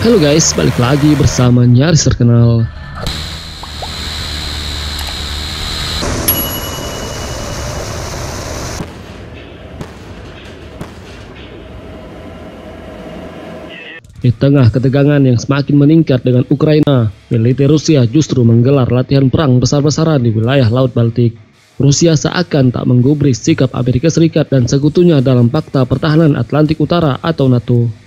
Halo guys, balik lagi bersama Nyaris Terkenal. Di tengah ketegangan yang semakin meningkat dengan Ukraina, militer Rusia justru menggelar latihan perang besar-besaran di wilayah Laut Baltik. Rusia seakan tak menggubris sikap Amerika Serikat dan sekutunya dalam Fakta Pertahanan Atlantik Utara atau NATO.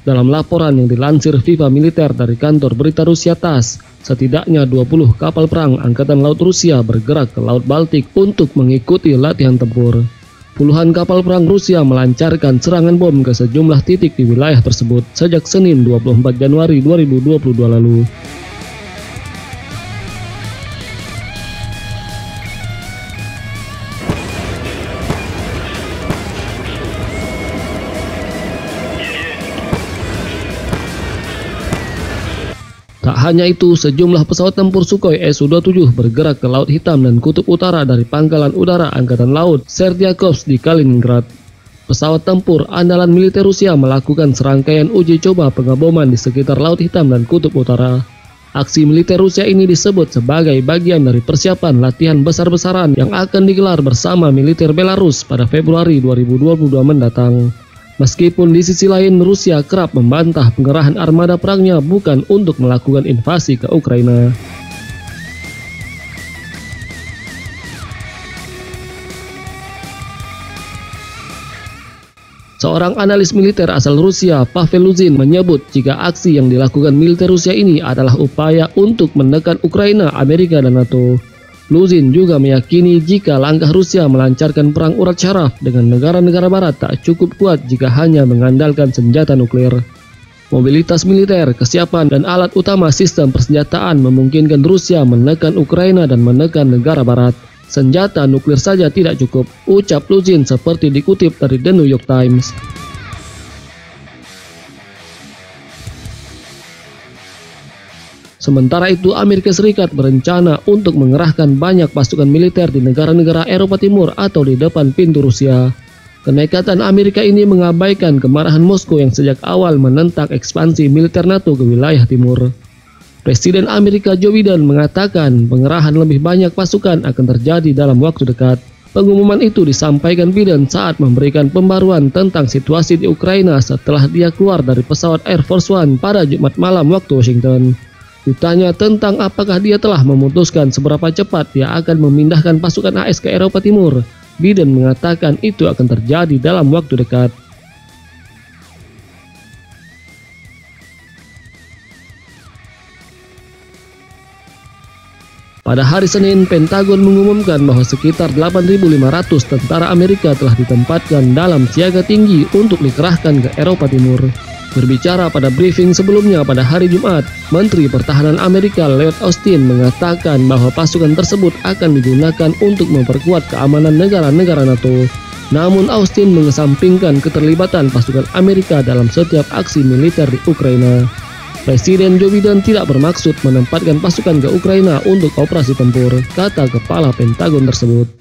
Dalam laporan yang dilansir FIFA Militer dari kantor berita Rusia TASS, setidaknya 20 kapal perang Angkatan Laut Rusia bergerak ke Laut Baltik untuk mengikuti latihan tempur. Puluhan kapal perang Rusia melancarkan serangan bom ke sejumlah titik di wilayah tersebut sejak Senin 24 Januari 2022 lalu. Tak hanya itu, sejumlah pesawat tempur Sukhoi Su-27 bergerak ke Laut Hitam dan Kutub Utara dari Pangkalan Udara Angkatan Laut Serdiakovsk di Kaliningrad. Pesawat tempur andalan militer Rusia melakukan serangkaian uji coba pengaboman di sekitar Laut Hitam dan Kutub Utara. Aksi militer Rusia ini disebut sebagai bagian dari persiapan latihan besar-besaran yang akan digelar bersama militer Belarus pada Februari 2022 mendatang. Meskipun di sisi lain Rusia kerap membantah pengerahan armada perangnya bukan untuk melakukan invasi ke Ukraina. Seorang analis militer asal Rusia, Pavel Luzin, menyebut jika aksi yang dilakukan militer Rusia ini adalah upaya untuk menekan Ukraina, Amerika, dan NATO. Luzin juga meyakini jika langkah Rusia melancarkan perang urat syaraf dengan negara-negara barat tak cukup kuat jika hanya mengandalkan senjata nuklir. Mobilitas militer, kesiapan, dan alat utama sistem persenjataan memungkinkan Rusia menekan Ukraina dan menekan negara barat. Senjata nuklir saja tidak cukup, ucap Luzin seperti dikutip dari The New York Times. Sementara itu, Amerika Serikat berencana untuk mengerahkan banyak pasukan militer di negara-negara Eropa Timur atau di depan pintu Rusia. Kenekatan Amerika ini mengabaikan kemarahan Moskow yang sejak awal menentang ekspansi militer NATO ke wilayah timur. Presiden Amerika Joe Biden mengatakan pengerahan lebih banyak pasukan akan terjadi dalam waktu dekat. Pengumuman itu disampaikan Biden saat memberikan pembaruan tentang situasi di Ukraina setelah dia keluar dari pesawat Air Force One pada Jumat malam waktu Washington. Ditanya tentang apakah dia telah memutuskan seberapa cepat dia akan memindahkan pasukan AS ke Eropa Timur, Biden mengatakan itu akan terjadi dalam waktu dekat. Pada hari Senin, Pentagon mengumumkan bahwa sekitar 8.500 tentara Amerika telah ditempatkan dalam siaga tinggi untuk dikerahkan ke Eropa Timur. Berbicara pada briefing sebelumnya pada hari Jumat, Menteri Pertahanan Amerika Lloyd Austin mengatakan bahwa pasukan tersebut akan digunakan untuk memperkuat keamanan negara-negara NATO. Namun Austin mengesampingkan keterlibatan pasukan Amerika dalam setiap aksi militer di Ukraina. Presiden Joe Biden tidak bermaksud menempatkan pasukan ke Ukraina untuk operasi tempur, kata kepala Pentagon tersebut.